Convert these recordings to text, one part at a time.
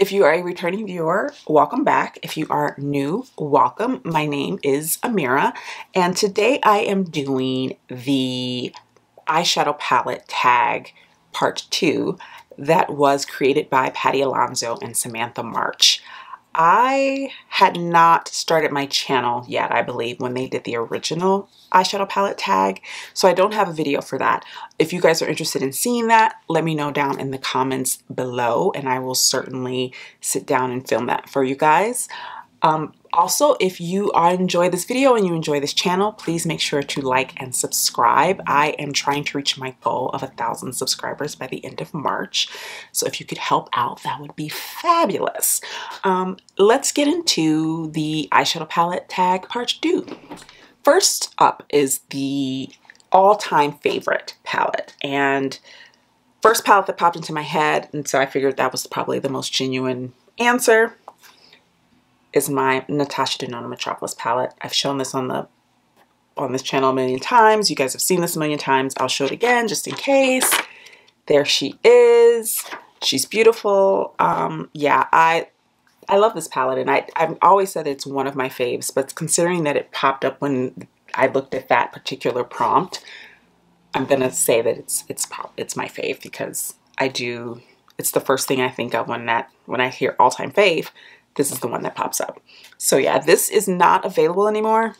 If you are a returning viewer, welcome back. If you are new, welcome. My name is Ameerah, and today I am doing the eyeshadow palette tag part two that was created by Patty Alonso and Samantha March. I had not started my channel yet, I believe, when they did the original eyeshadow palette tag, so I don't have a video for that. If you guys are interested in seeing that, let me know down in the comments below, and I will certainly sit down and film that for you guys. Um, also, if you enjoy this video and you enjoy this channel, please make sure to like and subscribe. I am trying to reach my goal of a thousand subscribers by the end of March. So if you could help out, that would be fabulous. Um, let's get into the eyeshadow palette tag part two. First up is the all-time favorite palette. And first palette that popped into my head, and so I figured that was probably the most genuine answer is my Natasha Denona Metropolis palette. I've shown this on the on this channel a million times. You guys have seen this a million times. I'll show it again just in case. There she is. She's beautiful. Um, yeah, I I love this palette and I, I've always said it's one of my faves, but considering that it popped up when I looked at that particular prompt, I'm gonna say that it's it's it's my fave because I do it's the first thing I think of when that when I hear all-time fave this is the one that pops up. So yeah, this is not available anymore,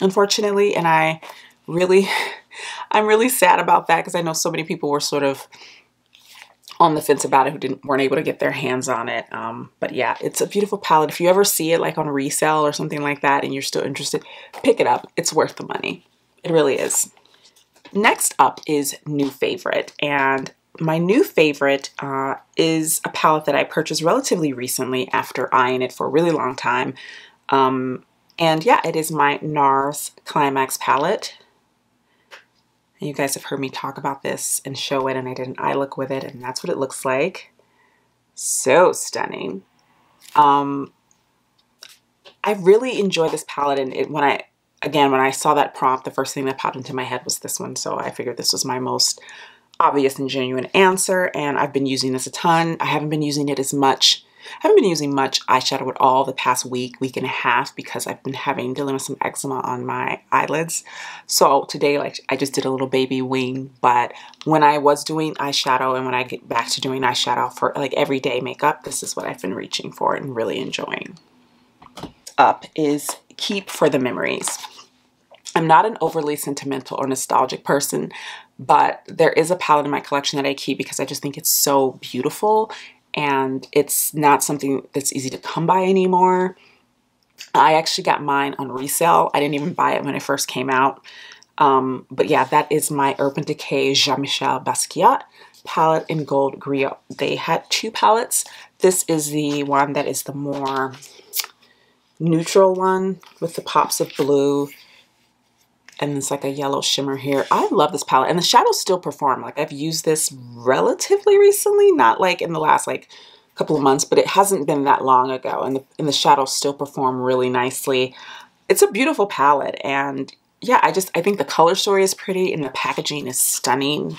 unfortunately, and I really, I'm really sad about that because I know so many people were sort of on the fence about it who didn't weren't able to get their hands on it. Um, but yeah, it's a beautiful palette. If you ever see it like on resale or something like that and you're still interested, pick it up. It's worth the money. It really is. Next up is New Favorite. And my new favorite uh, is a palette that I purchased relatively recently after eyeing it for a really long time. Um, and yeah, it is my NARS Climax palette. You guys have heard me talk about this and show it and I did an eye look with it and that's what it looks like. So stunning. Um, I really enjoy this palette and it, when I, again, when I saw that prompt, the first thing that popped into my head was this one. So I figured this was my most obvious and genuine answer and I've been using this a ton. I haven't been using it as much. I haven't been using much eyeshadow at all the past week, week and a half because I've been having dealing with some eczema on my eyelids. So today like I just did a little baby wing but when I was doing eyeshadow and when I get back to doing eyeshadow for like everyday makeup, this is what I've been reaching for and really enjoying. Up is Keep for the Memories. I'm not an overly sentimental or nostalgic person, but there is a palette in my collection that I keep because I just think it's so beautiful and it's not something that's easy to come by anymore. I actually got mine on resale. I didn't even buy it when it first came out. Um, but yeah, that is my Urban Decay Jean-Michel Basquiat palette in Gold Griot. They had two palettes. This is the one that is the more neutral one with the pops of blue and it's like a yellow shimmer here. I love this palette and the shadows still perform. Like I've used this relatively recently, not like in the last like couple of months, but it hasn't been that long ago and the, and the shadows still perform really nicely. It's a beautiful palette and yeah, I just, I think the color story is pretty and the packaging is stunning.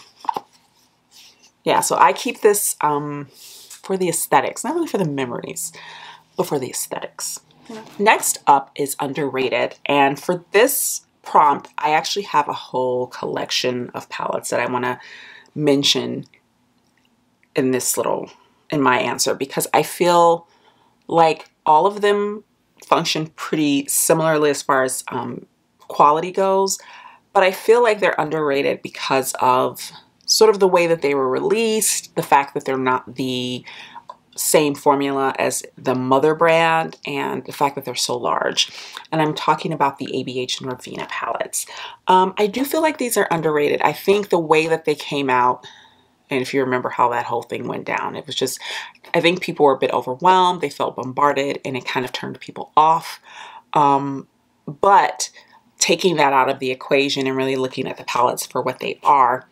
Yeah, so I keep this um, for the aesthetics, not really for the memories, but for the aesthetics. Next up is underrated. And for this prompt, I actually have a whole collection of palettes that I want to mention in this little, in my answer, because I feel like all of them function pretty similarly as far as um, quality goes, but I feel like they're underrated because of sort of the way that they were released, the fact that they're not the same formula as the mother brand and the fact that they're so large. And I'm talking about the ABH Norvina palettes. Um, I do feel like these are underrated. I think the way that they came out, and if you remember how that whole thing went down, it was just, I think people were a bit overwhelmed. They felt bombarded and it kind of turned people off. Um, but taking that out of the equation and really looking at the palettes for what they are,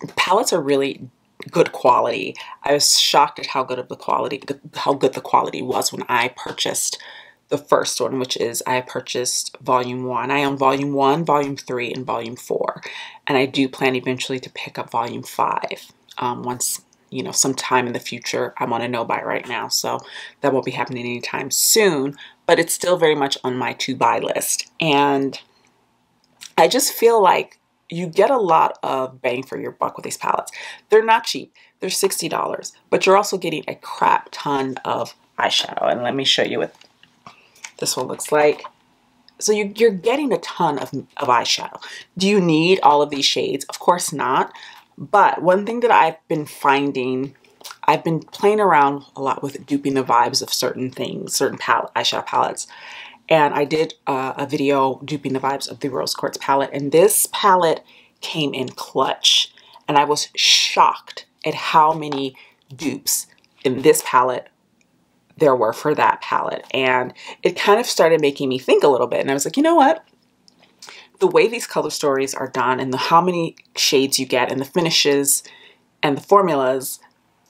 the palettes are really good quality. I was shocked at how good of the quality, how good the quality was when I purchased the first one, which is I purchased volume one. I own volume one, volume three, and volume four. And I do plan eventually to pick up volume five um, once you know, sometime in the future I want to know by right now. So that won't be happening anytime soon, but it's still very much on my to buy list. And I just feel like you get a lot of bang for your buck with these palettes. They're not cheap. They're $60, but you're also getting a crap ton of eyeshadow. And let me show you what this one looks like. So you, are getting a ton of, of eyeshadow. Do you need all of these shades? Of course not. But one thing that I've been finding, I've been playing around a lot with duping the vibes of certain things, certain palette, eyeshadow palettes. And I did uh, a video duping the vibes of the Rose Quartz palette. And this palette came in clutch. And I was shocked at how many dupes in this palette there were for that palette. And it kind of started making me think a little bit. And I was like, you know what? The way these color stories are done and the how many shades you get and the finishes and the formulas,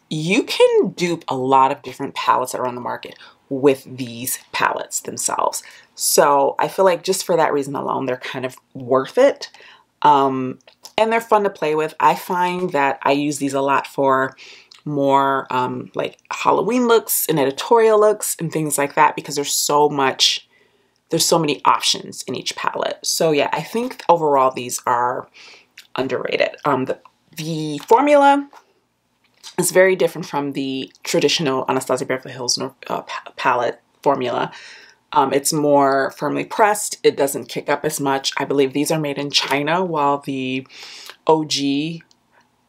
you can dupe a lot of different palettes that are on the market with these palettes themselves. So I feel like just for that reason alone, they're kind of worth it. Um, and they're fun to play with. I find that I use these a lot for more um, like Halloween looks and editorial looks and things like that because there's so much, there's so many options in each palette. So yeah, I think overall these are underrated. Um, the, the formula is very different from the traditional Anastasia Beverly Hills uh, palette formula. Um, it's more firmly pressed. It doesn't kick up as much. I believe these are made in China while the OG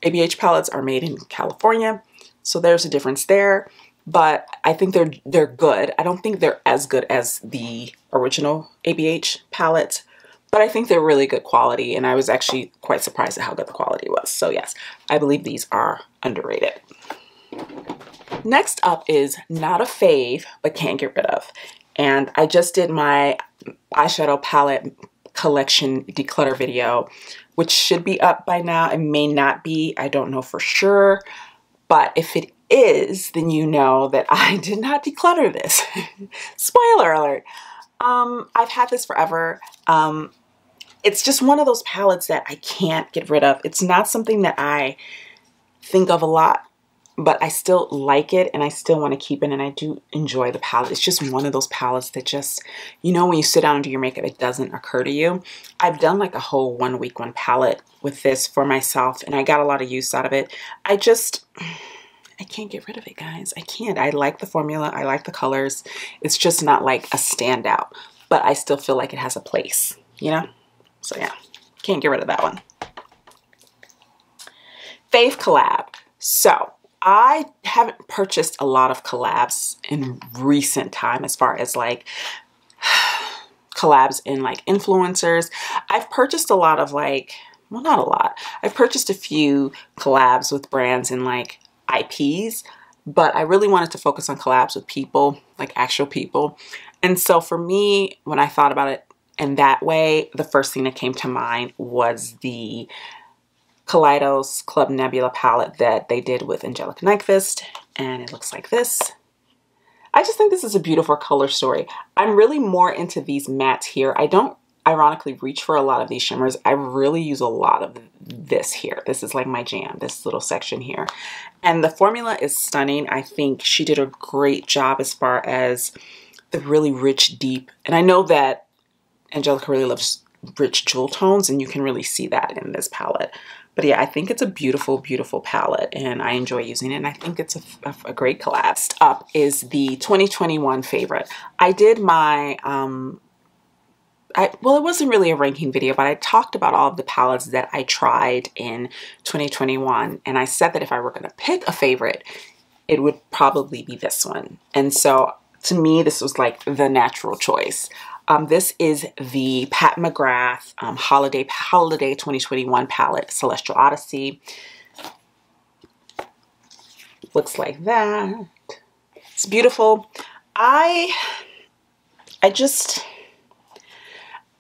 ABH palettes are made in California. So there's a difference there, but I think they're they're good. I don't think they're as good as the original ABH palettes, but I think they're really good quality and I was actually quite surprised at how good the quality was. So yes, I believe these are underrated. Next up is not a fave, but can't get rid of. And I just did my eyeshadow palette collection declutter video, which should be up by now. It may not be, I don't know for sure. But if it is, then you know that I did not declutter this. Spoiler alert. Um, I've had this forever. Um, it's just one of those palettes that I can't get rid of. It's not something that I think of a lot, but I still like it and I still want to keep it and I do enjoy the palette. It's just one of those palettes that just, you know, when you sit down and do your makeup, it doesn't occur to you. I've done like a whole one week one palette with this for myself and I got a lot of use out of it. I just, I can't get rid of it, guys. I can't. I like the formula. I like the colors. It's just not like a standout, but I still feel like it has a place, you know? So yeah, can't get rid of that one. Fave collab. So I haven't purchased a lot of collabs in recent time as far as like collabs in like influencers. I've purchased a lot of like well, not a lot. I've purchased a few collabs with brands and like IPs, but I really wanted to focus on collabs with people, like actual people. And so for me, when I thought about it in that way, the first thing that came to mind was the Kaleidos Club Nebula palette that they did with Angelica Nyqvist. And it looks like this. I just think this is a beautiful color story. I'm really more into these mattes here. I don't ironically reach for a lot of these shimmers. I really use a lot of this here. This is like my jam, this little section here. And the formula is stunning. I think she did a great job as far as the really rich, deep, and I know that Angelica really loves rich jewel tones and you can really see that in this palette. But yeah, I think it's a beautiful, beautiful palette and I enjoy using it and I think it's a, a, a great collab. Next up is the 2021 favorite. I did my um, I, well, it wasn't really a ranking video, but I talked about all of the palettes that I tried in 2021. And I said that if I were going to pick a favorite, it would probably be this one. And so to me, this was like the natural choice. Um, this is the Pat McGrath um, Holiday Holiday 2021 palette, Celestial Odyssey. Looks like that. It's beautiful. I, I just,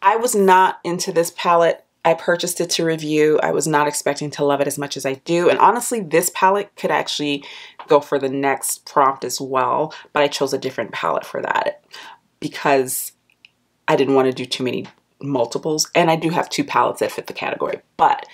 I was not into this palette. I purchased it to review. I was not expecting to love it as much as I do. And honestly, this palette could actually go for the next prompt as well, but I chose a different palette for that because I didn't want to do too many multiples. And I do have two palettes that fit the category. But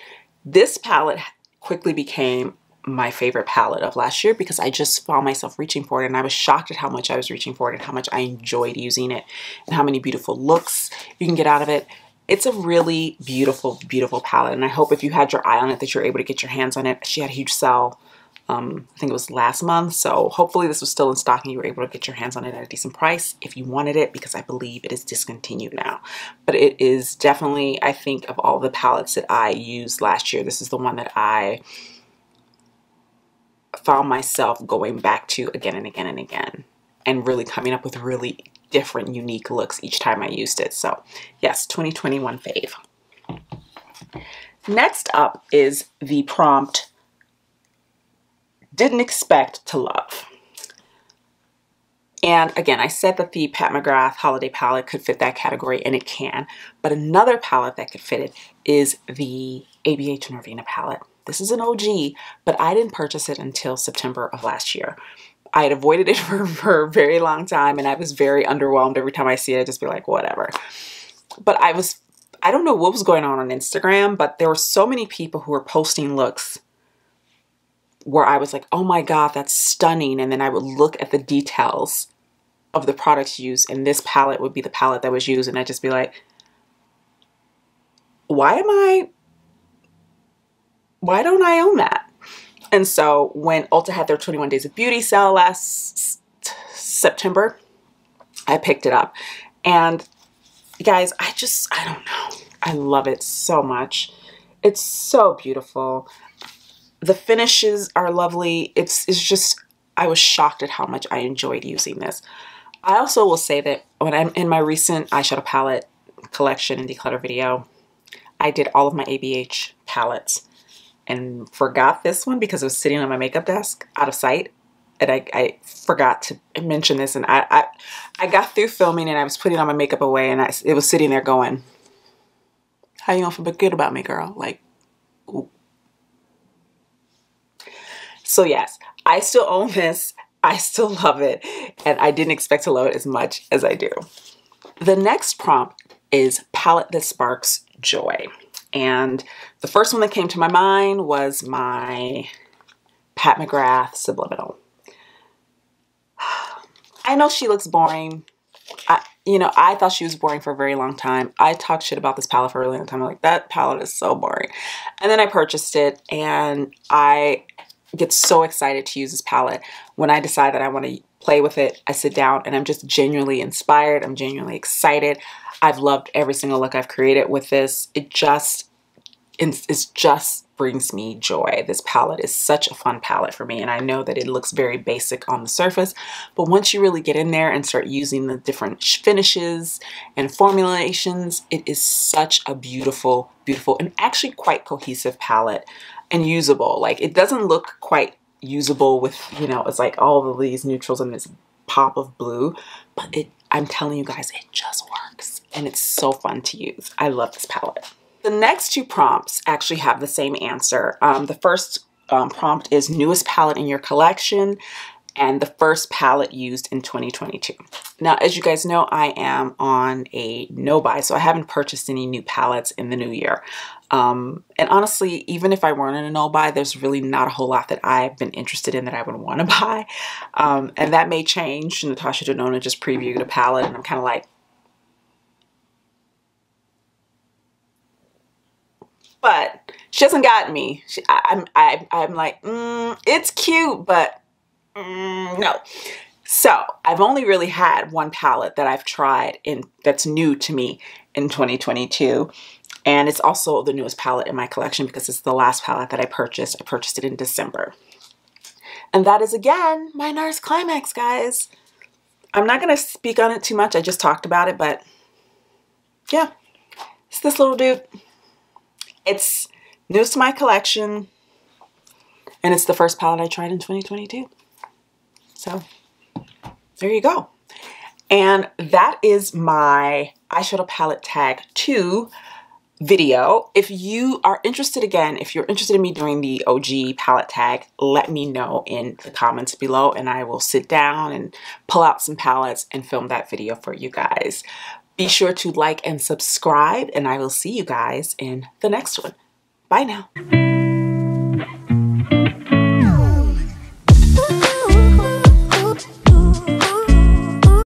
this palette quickly became my favorite palette of last year because I just found myself reaching for it and I was shocked at how much I was reaching for it and how much I enjoyed using it and how many beautiful looks you can get out of it. It's a really beautiful, beautiful palette and I hope if you had your eye on it that you're able to get your hands on it. She had a huge sale um, I think it was last month. So hopefully this was still in stock and you were able to get your hands on it at a decent price if you wanted it because I believe it is discontinued now. But it is definitely, I think of all the palettes that I used last year, this is the one that I found myself going back to again and again and again and really coming up with really different unique looks each time I used it. So yes, 2021 fave. Next up is the prompt didn't expect to love. And again, I said that the Pat McGrath Holiday Palette could fit that category, and it can. But another palette that could fit it is the ABH Norvina palette. This is an OG, but I didn't purchase it until September of last year. I had avoided it for, for a very long time, and I was very underwhelmed every time I see it. I'd just be like, whatever. But I was, I don't know what was going on on Instagram, but there were so many people who were posting looks where I was like, oh my God, that's stunning. And then I would look at the details of the products used, and this palette would be the palette that was used, and I'd just be like, why am I, why don't I own that? And so when Ulta had their 21 Days of Beauty sale last September, I picked it up. And guys, I just, I don't know. I love it so much. It's so beautiful. The finishes are lovely. It's, it's just, I was shocked at how much I enjoyed using this. I also will say that when I'm in my recent eyeshadow palette collection and declutter video, I did all of my ABH palettes and forgot this one because it was sitting on my makeup desk out of sight. And I, I forgot to mention this and I, I, I got through filming and I was putting on my makeup away and I, it was sitting there going, how you gonna feel good about me, girl? Like. So yes, I still own this. I still love it. And I didn't expect to love it as much as I do. The next prompt is palette that sparks joy. And the first one that came to my mind was my Pat McGrath Subliminal. I know she looks boring. I, you know, I thought she was boring for a very long time. I talked shit about this palette for a really long time. I'm like, that palette is so boring. And then I purchased it and I get so excited to use this palette. When I decide that I want to play with it, I sit down and I'm just genuinely inspired. I'm genuinely excited. I've loved every single look I've created with this. It just, it just brings me joy. This palette is such a fun palette for me and I know that it looks very basic on the surface but once you really get in there and start using the different finishes and formulations it is such a beautiful beautiful and actually quite cohesive palette and usable. Like it doesn't look quite usable with, you know, it's like all of these neutrals and this pop of blue, but it, I'm telling you guys, it just works and it's so fun to use. I love this palette. The next two prompts actually have the same answer. Um, the first um, prompt is newest palette in your collection and the first palette used in 2022. Now, as you guys know, I am on a no buy, so I haven't purchased any new palettes in the new year. Um, and honestly, even if I weren't in a no buy, there's really not a whole lot that I've been interested in that I would want to buy. Um, and that may change. Natasha Denona just previewed a palette, and I'm kind of like, but she hasn't got me. She, I, am I'm, I, I'm like, mm, it's cute, but mm, no. So I've only really had one palette that I've tried in that's new to me in 2022. And it's also the newest palette in my collection because it's the last palette that I purchased. I purchased it in December. And that is again my NARS Climax, guys. I'm not going to speak on it too much. I just talked about it, but yeah, it's this little dude. It's newest to my collection, and it's the first palette I tried in 2022. So there you go. And that is my eyeshadow palette tag 2 video. If you are interested again, if you're interested in me doing the OG palette tag, let me know in the comments below and I will sit down and pull out some palettes and film that video for you guys. Be sure to like and subscribe and I will see you guys in the next one. Bye now.